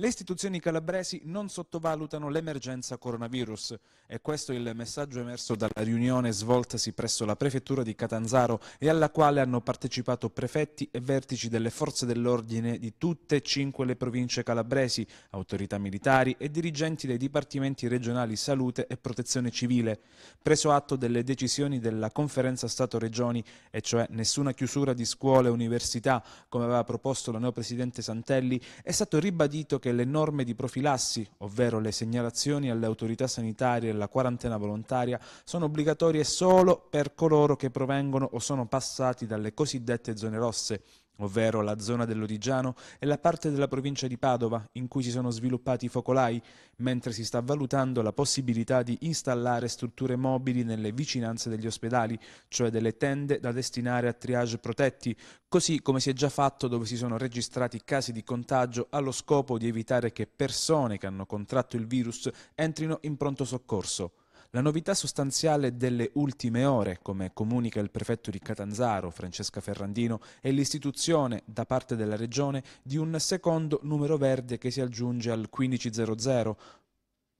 Le istituzioni calabresi non sottovalutano l'emergenza coronavirus e questo è il messaggio emerso dalla riunione svoltasi presso la prefettura di Catanzaro e alla quale hanno partecipato prefetti e vertici delle forze dell'ordine di tutte e cinque le province calabresi, autorità militari e dirigenti dei dipartimenti regionali salute e protezione civile. Preso atto delle decisioni della conferenza Stato-Regioni, e cioè nessuna chiusura di scuole e università, come aveva proposto la neopresidente Santelli, è stato ribadito che che le norme di profilassi, ovvero le segnalazioni alle autorità sanitarie e la quarantena volontaria, sono obbligatorie solo per coloro che provengono o sono passati dalle cosiddette zone rosse, ovvero la zona dell'Origiano e la parte della provincia di Padova in cui si sono sviluppati i focolai, mentre si sta valutando la possibilità di installare strutture mobili nelle vicinanze degli ospedali, cioè delle tende da destinare a triage protetti, così come si è già fatto dove si sono registrati casi di contagio allo scopo di evitare che persone che hanno contratto il virus entrino in pronto soccorso. La novità sostanziale delle ultime ore, come comunica il prefetto di Catanzaro, Francesca Ferrandino, è l'istituzione da parte della Regione di un secondo numero verde che si aggiunge al 1500,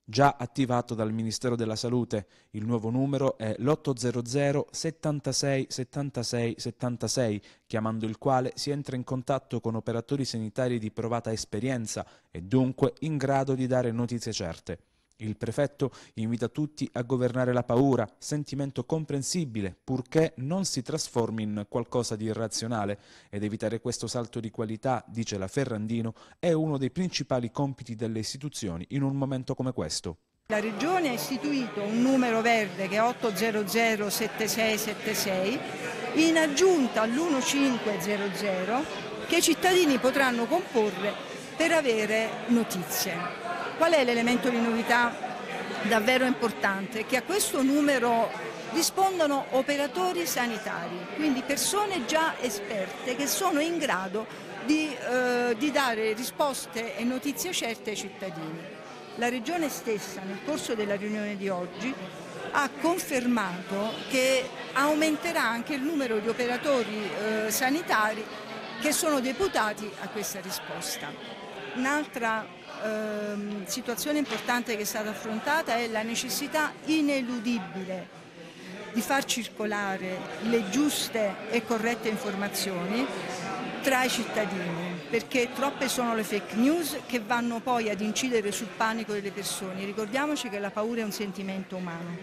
già attivato dal Ministero della Salute. Il nuovo numero è l'800 76 76 76, chiamando il quale si entra in contatto con operatori sanitari di provata esperienza e dunque in grado di dare notizie certe. Il prefetto invita tutti a governare la paura, sentimento comprensibile, purché non si trasformi in qualcosa di irrazionale, ed evitare questo salto di qualità, dice la Ferrandino, è uno dei principali compiti delle istituzioni in un momento come questo. La Regione ha istituito un numero verde che è 800 7676 in aggiunta all'1500 che i cittadini potranno comporre per avere notizie. Qual è l'elemento di novità davvero importante? Che a questo numero rispondono operatori sanitari, quindi persone già esperte che sono in grado di, eh, di dare risposte e notizie certe ai cittadini. La Regione stessa nel corso della riunione di oggi ha confermato che aumenterà anche il numero di operatori eh, sanitari che sono deputati a questa risposta. Un'altra ehm, situazione importante che è stata affrontata è la necessità ineludibile di far circolare le giuste e corrette informazioni tra i cittadini, perché troppe sono le fake news che vanno poi ad incidere sul panico delle persone. Ricordiamoci che la paura è un sentimento umano,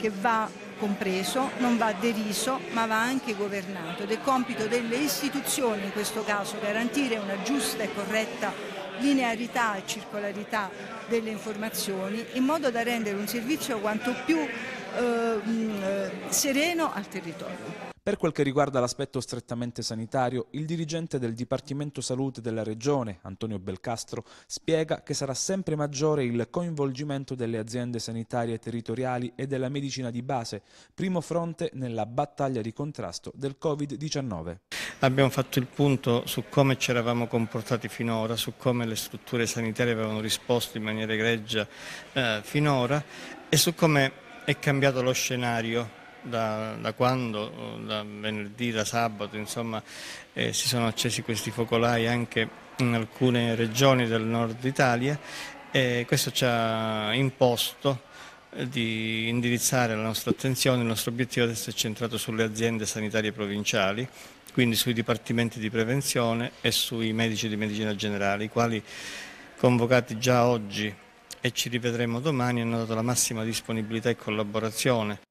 che va compreso, non va deriso, ma va anche governato ed è compito delle istituzioni, in questo caso, garantire una giusta e corretta linearità e circolarità delle informazioni in modo da rendere un servizio quanto più eh, eh sereno al territorio. Per quel che riguarda l'aspetto strettamente sanitario, il dirigente del Dipartimento Salute della Regione, Antonio Belcastro, spiega che sarà sempre maggiore il coinvolgimento delle aziende sanitarie territoriali e della medicina di base, primo fronte nella battaglia di contrasto del Covid-19. Abbiamo fatto il punto su come ci eravamo comportati finora, su come le strutture sanitarie avevano risposto in maniera egregia eh, finora e su come è cambiato lo scenario da, da, quando, da venerdì, da sabato, insomma, eh, si sono accesi questi focolai anche in alcune regioni del nord Italia e questo ci ha imposto eh, di indirizzare la nostra attenzione, il nostro obiettivo adesso è centrato sulle aziende sanitarie provinciali, quindi sui dipartimenti di prevenzione e sui medici di medicina generale, i quali convocati già oggi e ci rivedremo domani hanno dato la massima disponibilità e collaborazione.